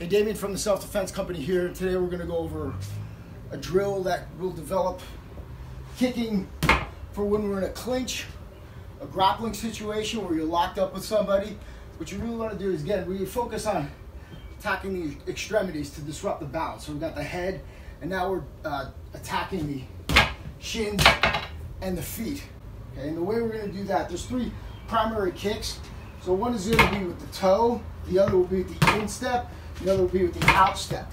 Hey, Damian from the Self Defense Company here. Today we're going to go over a drill that will develop kicking for when we're in a clinch, a grappling situation where you're locked up with somebody. What you really want to do is, again, we focus on attacking the extremities to disrupt the balance. So we've got the head, and now we're uh, attacking the shins and the feet. Okay, and the way we're going to do that, there's three primary kicks. So one is going to be with the toe, the other will be with the instep, the other will be with the outstep.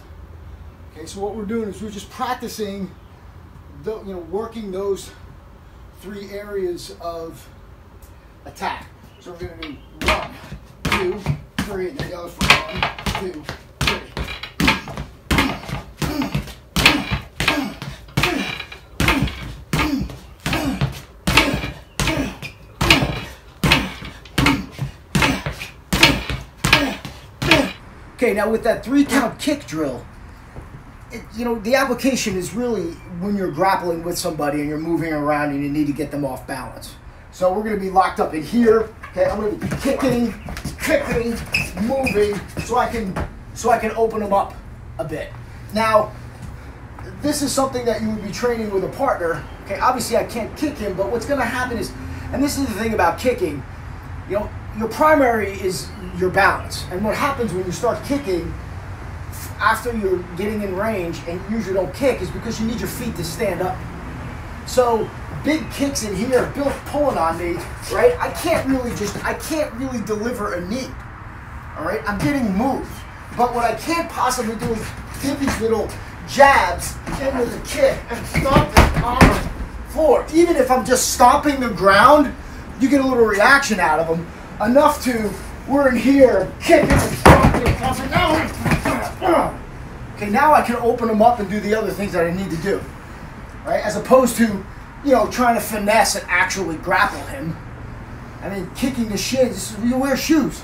Okay, so what we're doing is we're just practicing, the, you know, working those three areas of attack. So we're going to do one, two, three, and then the other for one, two, Okay, now with that three count kick drill, it, you know, the application is really when you're grappling with somebody and you're moving around and you need to get them off balance. So we're gonna be locked up in here. Okay, I'm gonna be kicking, kicking, moving, so I can so I can open them up a bit. Now, this is something that you would be training with a partner. Okay, obviously I can't kick him, but what's gonna happen is, and this is the thing about kicking, you know, your primary is your balance. And what happens when you start kicking after you're getting in range and usually don't kick is because you need your feet to stand up. So big kicks in here, Bill's pulling on me, right? I can't really just, I can't really deliver a knee, all right? I'm getting moved. But what I can't possibly do is give these little jabs into the kick and stomp it on the floor. Even if I'm just stomping the ground, you get a little reaction out of them enough to, we're in here, kicking and stomping. Now, okay, now I can open them up and do the other things that I need to do, right? As opposed to, you know, trying to finesse and actually grapple him. I mean, kicking the shins, you wear shoes.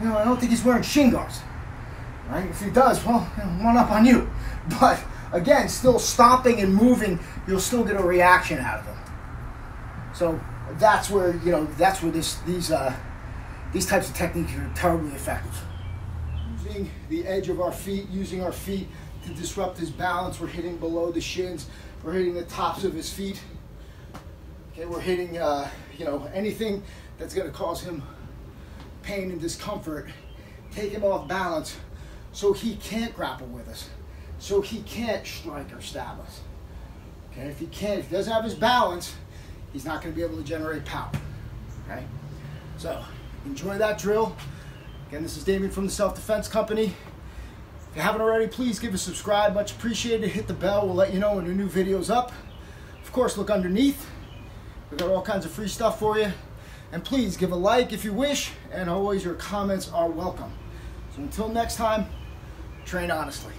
You know, I don't think he's wearing shin guards, right? If he does, well, one up on you. But again, still stomping and moving, you'll still get a reaction out of him. So that's where you know that's where this these uh, these types of techniques are terribly effective. Using the edge of our feet, using our feet to disrupt his balance. We're hitting below the shins. We're hitting the tops of his feet. Okay, we're hitting uh, you know anything that's going to cause him pain and discomfort. Take him off balance so he can't grapple with us. So he can't strike or stab us. Okay, if he can't, if he doesn't have his balance, he's not going to be able to generate power. Okay? So, enjoy that drill. Again, this is Damian from the Self Defense Company. If you haven't already, please give a subscribe. Much appreciated. Hit the bell. We'll let you know when a new video's up. Of course, look underneath. We've got all kinds of free stuff for you. And please give a like if you wish. And always, your comments are welcome. So until next time, train honestly.